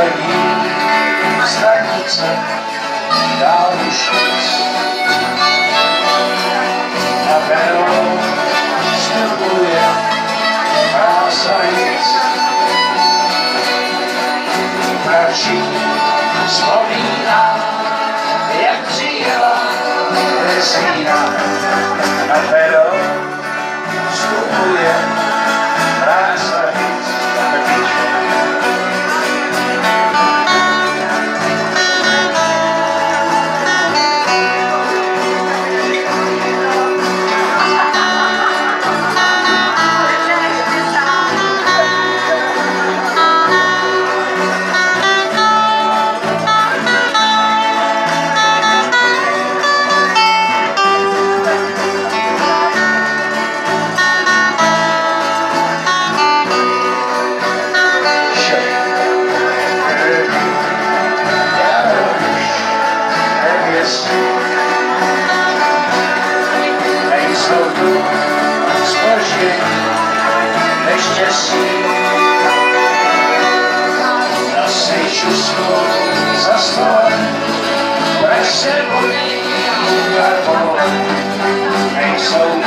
poslední stanice dál už nic. Na peron vstupuje krásanic. Mravčí vzpomíná, jak přijela. Na Thank so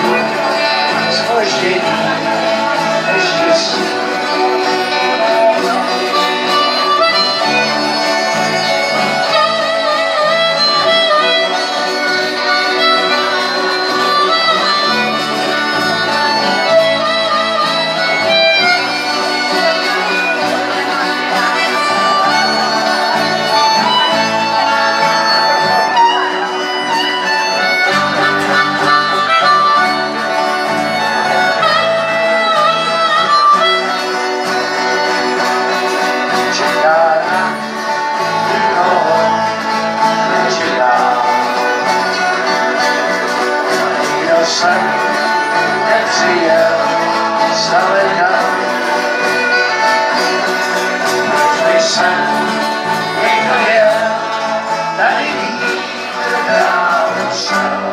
sun and see a solid up. Listen, he could hear that he needed our sound.